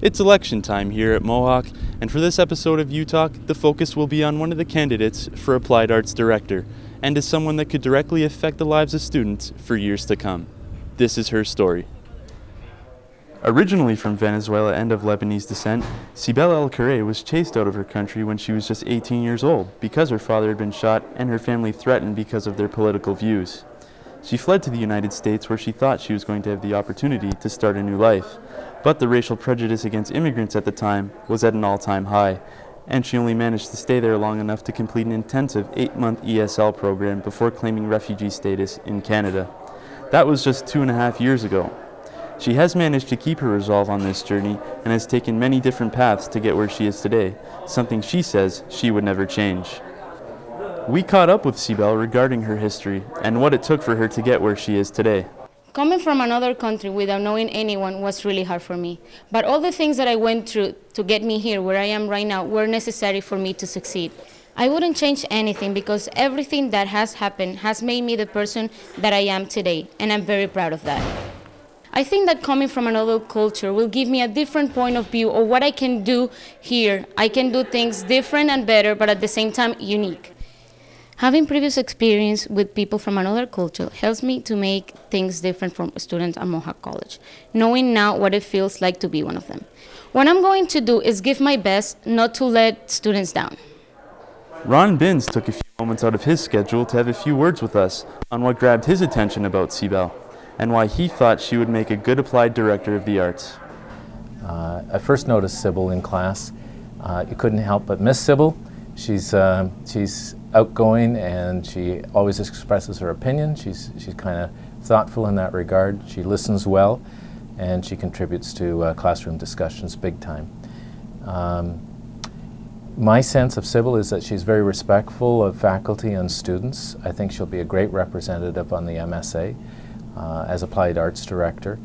It's election time here at Mohawk, and for this episode of U-Talk, the focus will be on one of the candidates for Applied Arts Director, and as someone that could directly affect the lives of students for years to come. This is her story. Originally from Venezuela and of Lebanese descent, Sybel El Kareh was chased out of her country when she was just 18 years old because her father had been shot and her family threatened because of their political views. She fled to the United States where she thought she was going to have the opportunity to start a new life. But the racial prejudice against immigrants at the time was at an all-time high, and she only managed to stay there long enough to complete an intensive eight-month ESL program before claiming refugee status in Canada. That was just two and a half years ago. She has managed to keep her resolve on this journey and has taken many different paths to get where she is today, something she says she would never change. We caught up with Sybel regarding her history and what it took for her to get where she is today. Coming from another country without knowing anyone was really hard for me. But all the things that I went through to get me here where I am right now were necessary for me to succeed. I wouldn't change anything because everything that has happened has made me the person that I am today, and I'm very proud of that. I think that coming from another culture will give me a different point of view of what I can do here. I can do things different and better, but at the same time unique. Having previous experience with people from another culture helps me to make things different from students at Mohawk College, knowing now what it feels like to be one of them. What I'm going to do is give my best not to let students down. Ron Binns took a few moments out of his schedule to have a few words with us on what grabbed his attention about Sybel and why he thought she would make a good applied director of the arts. Uh, I first noticed Sybel in class. Uh, you couldn't help but miss Sybel. She's, uh, she's outgoing and she always expresses her opinion. She's, she's kind of thoughtful in that regard. She listens well and she contributes to uh, classroom discussions big time. Um, my sense of Sybel is that she's very respectful of faculty and students. I think she'll be a great representative on the MSA uh, as Applied Arts Director.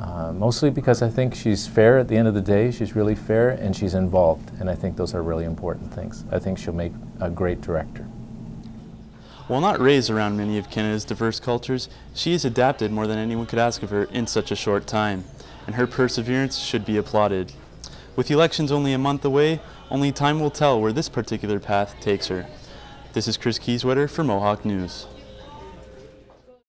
Uh, mostly because I think she's fair at the end of the day, she's really fair and she's involved and I think those are really important things. I think she'll make a great director. While not raised around many of Canada's diverse cultures, she has adapted more than anyone could ask of her in such a short time, and her perseverance should be applauded. With elections only a month away, only time will tell where this particular path takes her. This is Chris Kieswetter for Mohawk News.